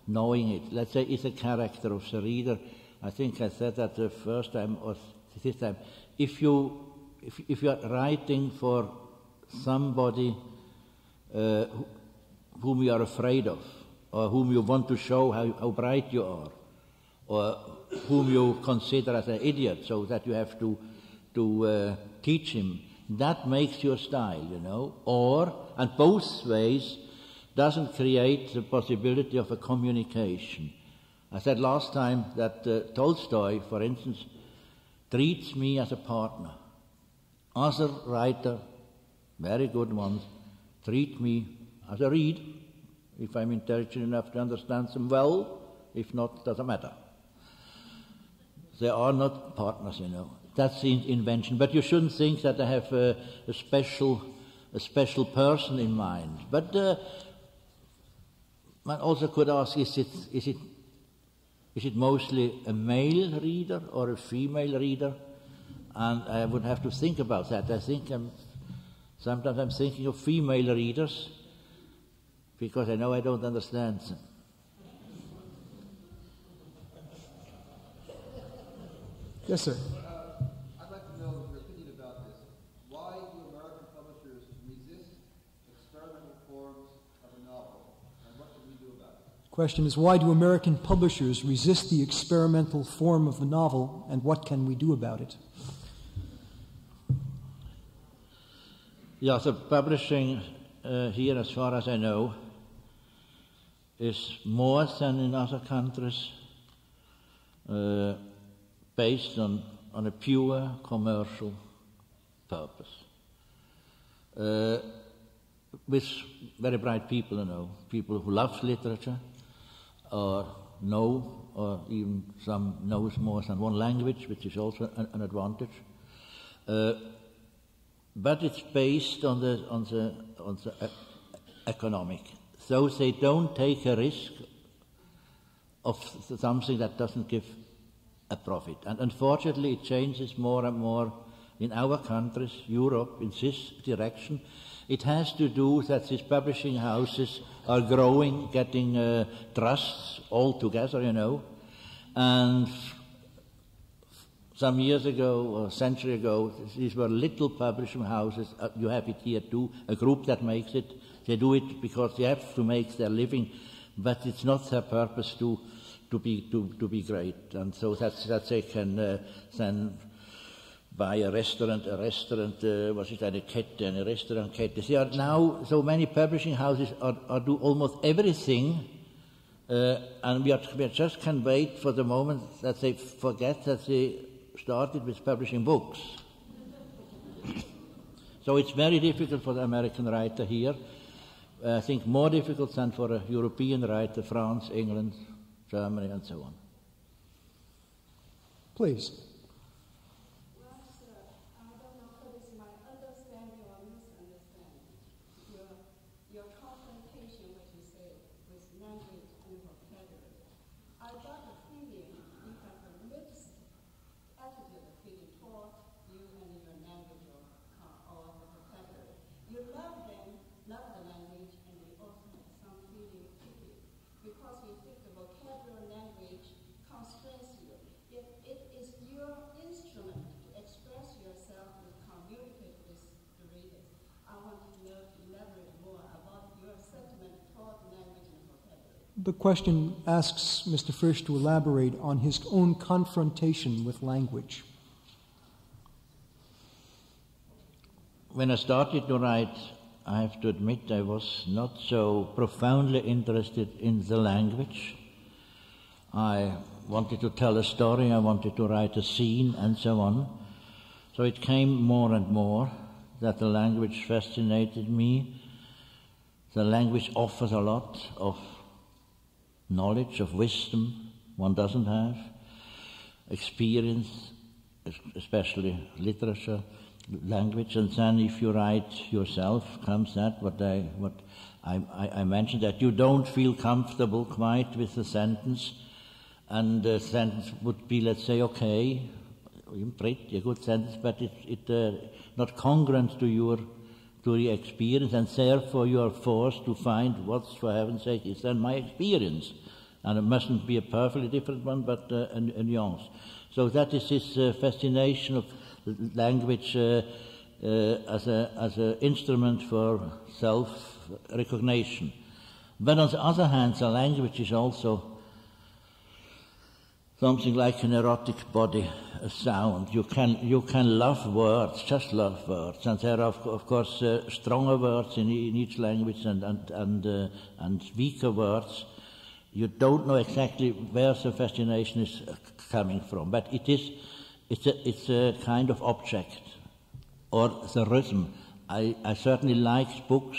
B: knowing it, let's say, it's a character of the reader. I think I said that the first time or this time. If you, if, if you are writing for somebody uh, whom you are afraid of, or whom you want to show how, how bright you are, or whom you consider as an idiot, so that you have to, to uh, teach him. That makes your style, you know. Or, and both ways, doesn't create the possibility of a communication. I said last time that uh, Tolstoy, for instance, treats me as a partner. Other writer, very good ones, treat me as a reed, if I'm intelligent enough to understand them well. If not, doesn't matter. They are not partners, you know. That's the invention. But you shouldn't think that I have a, a special, a special person in mind. But uh, one also could ask: Is it, is it, is it mostly a male reader or a female reader? And I would have to think about that. I think I'm, sometimes I'm thinking of female readers because I know I don't understand them.
A: Yes, sir.
D: Uh, I'd like to know your opinion about this. Why do American publishers resist experimental forms of a novel, and what can we do about it?
A: Question is why do American publishers resist the experimental form of the novel, and what can we do about it?
B: Yeah, so publishing uh, here, as far as I know, is more than in other countries. Uh, based on, on a pure commercial purpose. Uh, with very bright people, you know, people who love literature, or know, or even some knows more than one language, which is also an, an advantage. Uh, but it's based on the on the on the economic. So they don't take a risk of something that doesn't give a profit. And unfortunately, it changes more and more in our countries, Europe, in this direction. It has to do that these publishing houses are growing, getting uh, trusts all together, you know. And some years ago, a century ago, these were little publishing houses. Uh, you have it here too, a group that makes it. They do it because they have to make their living, but it's not their purpose to to be to, to be great, and so that's, that they can uh, then buy a restaurant, a restaurant, uh, was it eine Kette, eine Restaurantkette. There are now so many publishing houses are, are do almost everything, uh, and we, are, we just can wait for the moment that they forget that they started with publishing books. (coughs) so it's very difficult for the American writer here. I think more difficult than for a European writer, France, England, Germany, and so on.
A: Please.
E: Well, sir, I don't know what is my understanding or misunderstanding. Your, your confrontation, what you say, with language and vocabulary. I got the feeling you have a mixed attitude of feeling toward you and your language or, uh, or vocabulary. You love them, love the language, and you also have some feeling pity because you think the vocabulary language constrains you. If it is your instrument to express yourself and communicate with the readers, I want to know to elaborate more about your sentiment toward language and vocabulary.
A: The question asks Mr. Frisch to elaborate on his own confrontation with language.
B: When I started to write, I have to admit I was not so profoundly interested in the language. I wanted to tell a story, I wanted to write a scene, and so on. So it came more and more that the language fascinated me. The language offers a lot of knowledge, of wisdom one doesn't have, experience, especially literature, language, and then if you write yourself, comes that what I what I, I, I mentioned that you don't feel comfortable quite with the sentence, and the sentence would be, let's say, okay, pretty a good sentence, but it's it, uh, not congruent to your to your experience, and therefore you are forced to find what's, for heaven's sake, is then my experience. And it mustn't be a perfectly different one, but uh, a, a, nuance. So that is this uh, fascination of language uh, uh as an as a instrument for self-recognition. But on the other hand, the language is also something like an erotic body, a sound. You can, you can love words, just love words. And there are, of, of course, uh, stronger words in, in, each language and, and, and, uh, and weaker words. You don't know exactly where the fascination is uh, coming from, but it is, it's a, it's a kind of object or the rhythm. I, I certainly like books,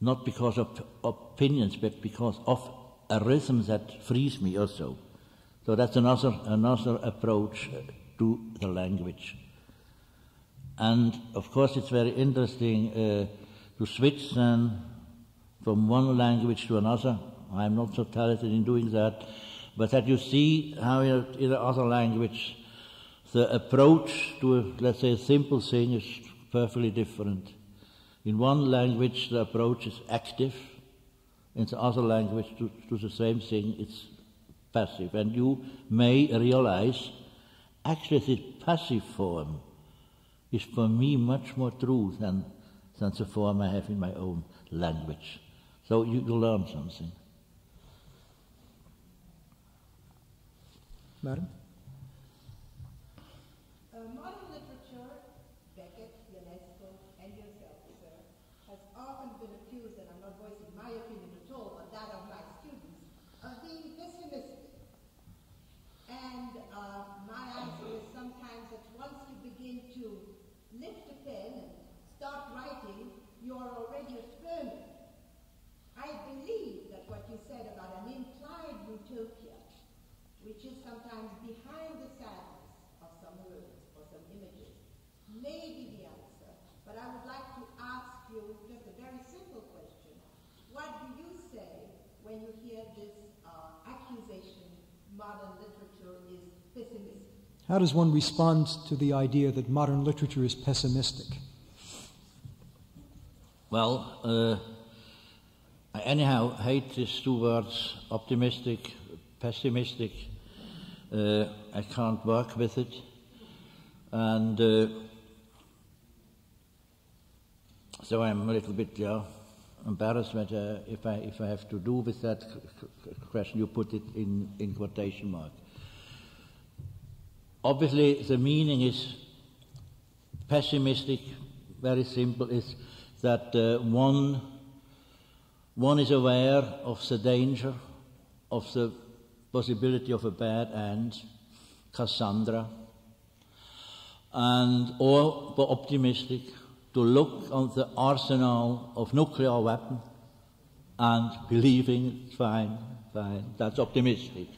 B: not because of opinions, but because of a rhythm that frees me also. So that's another, another approach to the language. And of course, it's very interesting uh, to switch then from one language to another. I'm not so talented in doing that, but that you see how in, in the other language the approach to, a, let's say, a simple thing is perfectly different. In one language, the approach is active in the other language to, to the same thing, it's passive. And you may realize actually this passive form is for me much more true than, than the form I have in my own language. So you, you learn something.
A: Madam? How does one respond to the idea that modern literature is pessimistic?
B: Well, uh, I anyhow hate these two words optimistic, pessimistic. Uh, I can't work with it. And uh, so I'm a little bit yeah, embarrassed if, I, if I have to do with that question, you put it in, in quotation mark. Obviously, the meaning is pessimistic, very simple, is that uh, one, one is aware of the danger, of the possibility of a bad end, Cassandra, and or optimistic to look on the arsenal of nuclear weapon and believing fine, fine. That's optimistic.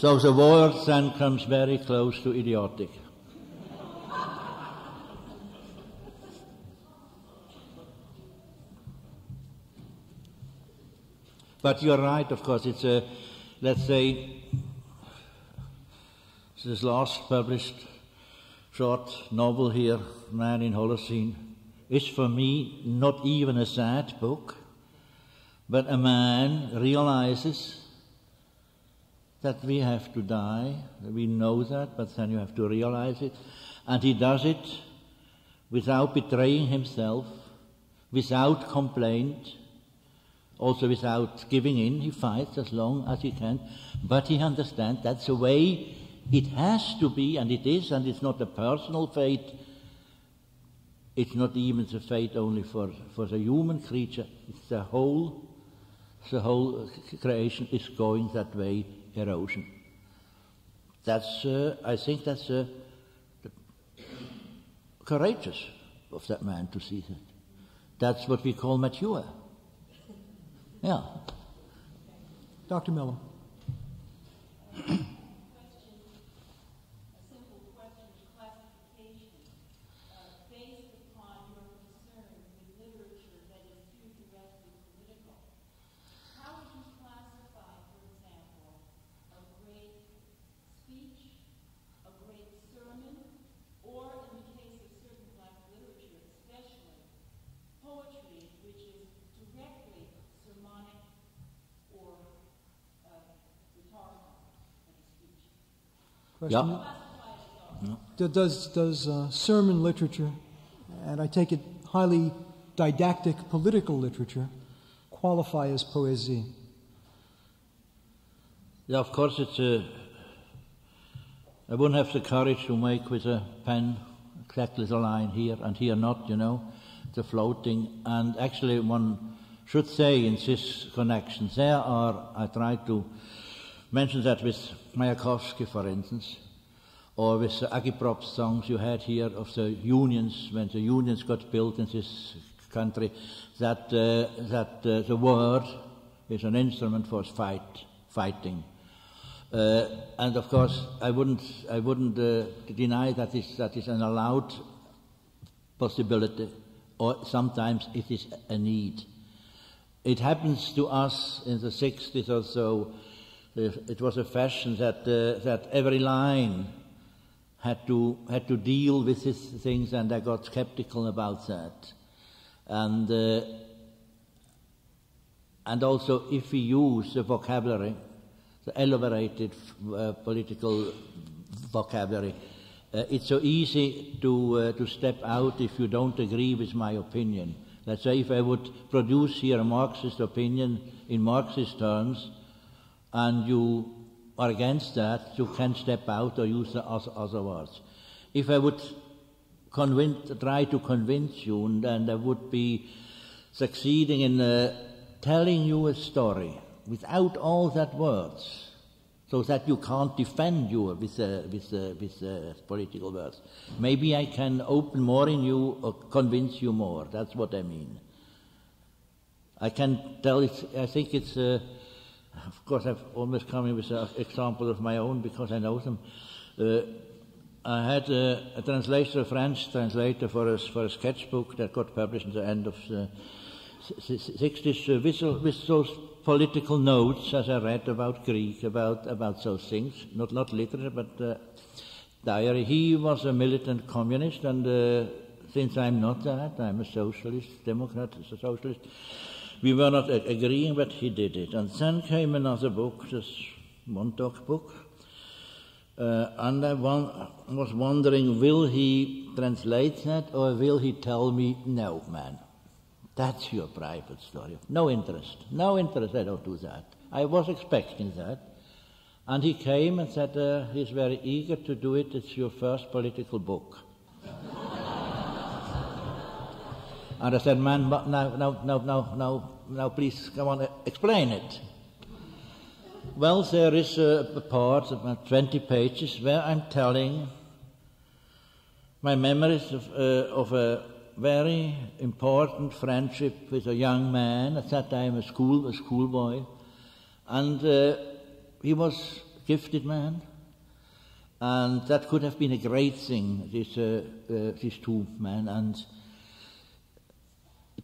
B: So the word then comes very close to idiotic. But you're right, of course, it's a, let's say, this last published short novel here, Man in Holocene, is for me not even a sad book, but a man realizes that we have to die. We know that, but then you have to realize it. And he does it without betraying himself, without complaint, also without giving in. He fights as long as he can, but he understands that's the way it has to be, and it is, and it's not a personal fate. It's not even the fate only for, for the human creature. It's the whole, the whole creation is going that way erosion. That's, uh, I think that's uh, courageous of that man to see that. That's what we call mature. Yeah.
A: Dr. Miller. (clears throat)
F: Question?
B: Yeah.
A: Does, does uh, sermon literature, and I take it highly didactic political literature, qualify as poesie?
B: Yeah, of course, it's a. I wouldn't have the courage to make with a pen exactly the line here and here not, you know, the floating. And actually, one should say in this connection, there are, I try to mention that with Mayakovsky, for instance, or with the Agitprop songs you had here of the unions, when the unions got built in this country, that, uh, that uh, the word is an instrument for fight, fighting. Uh, and of course, I wouldn't, I wouldn't uh, deny that is, that is an allowed possibility, or sometimes it is a need. It happens to us in the 60s or so. It was a fashion that, uh, that every line had to, had to deal with these things, and I got skeptical about that. And, uh, and also, if we use the vocabulary, the elaborated uh, political vocabulary, uh, it's so easy to, uh, to step out if you don't agree with my opinion. Let's say if I would produce here a Marxist opinion in Marxist terms, and you are against that, you can step out or use the other, words. If I would convince, try to convince you, then I would be succeeding in uh, telling you a story without all that words, so that you can't defend you with, uh, with, uh, with uh, political words. Maybe I can open more in you or convince you more. That's what I mean. I can tell it, I think it's, uh, of course, I've almost come in with an example of my own because I know them. Uh, I had a, a translator, a French translator, for a, for a sketchbook that got published at the end of the 60s uh, with, with those political notes, as I read about Greek, about, about those things, not, not literature, but uh, diary. He was a militant communist, and uh, since I'm not that, I'm a socialist, Democrat, a socialist, we were not agreeing, but he did it. And then came another book, this Montauk book, uh, and I was wondering, will he translate that, or will he tell me, no, man, that's your private story. No interest. No interest. I don't do that. I was expecting that. And he came and said, uh, he's very eager to do it. It's your first political book. And I said, man, but now, now, now, now, now, now, please come on, explain it. Well, there is a, part, about 20 pages, where I'm telling my memories of, uh, of a very important friendship with a young man, at that time a school, a schoolboy, and uh, he was a gifted man, and that could have been a great thing, this, uh, uh, these two men, and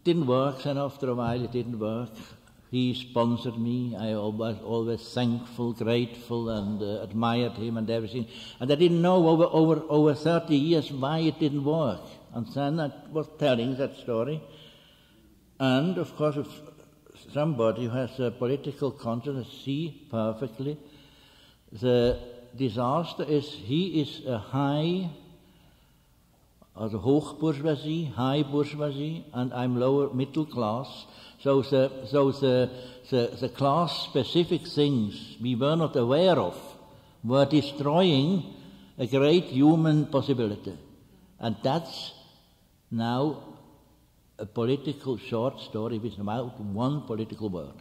B: didn't work, and after a while it didn't work. He sponsored me. I was always thankful, grateful, and uh, admired him and everything. And I didn't know over, over, over 30 years why it didn't work. And then I was telling that story. And of course, if somebody who has a political conscience see perfectly the disaster is he is a high also Hochbourgeoisie, high bourgeoisie, and I'm lower middle class. So the, so the, the, the class-specific things we were not aware of were destroying a great human possibility. And that's now a political short story with about one political word.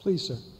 A: Please, sir.